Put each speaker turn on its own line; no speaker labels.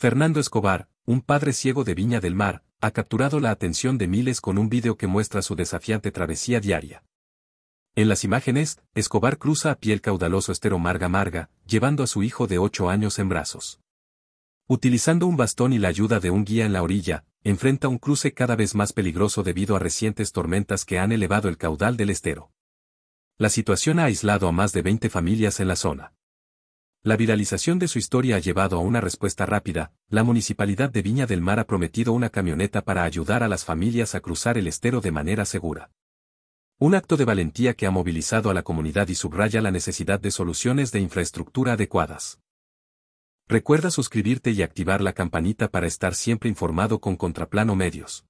Fernando Escobar, un padre ciego de Viña del Mar, ha capturado la atención de miles con un vídeo que muestra su desafiante travesía diaria. En las imágenes, Escobar cruza a pie el caudaloso estero Marga Marga, llevando a su hijo de ocho años en brazos. Utilizando un bastón y la ayuda de un guía en la orilla, enfrenta un cruce cada vez más peligroso debido a recientes tormentas que han elevado el caudal del estero. La situación ha aislado a más de 20 familias en la zona. La viralización de su historia ha llevado a una respuesta rápida, la Municipalidad de Viña del Mar ha prometido una camioneta para ayudar a las familias a cruzar el estero de manera segura. Un acto de valentía que ha movilizado a la comunidad y subraya la necesidad de soluciones de infraestructura adecuadas. Recuerda suscribirte y activar la campanita para estar siempre informado con Contraplano Medios.